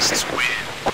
Fascists win.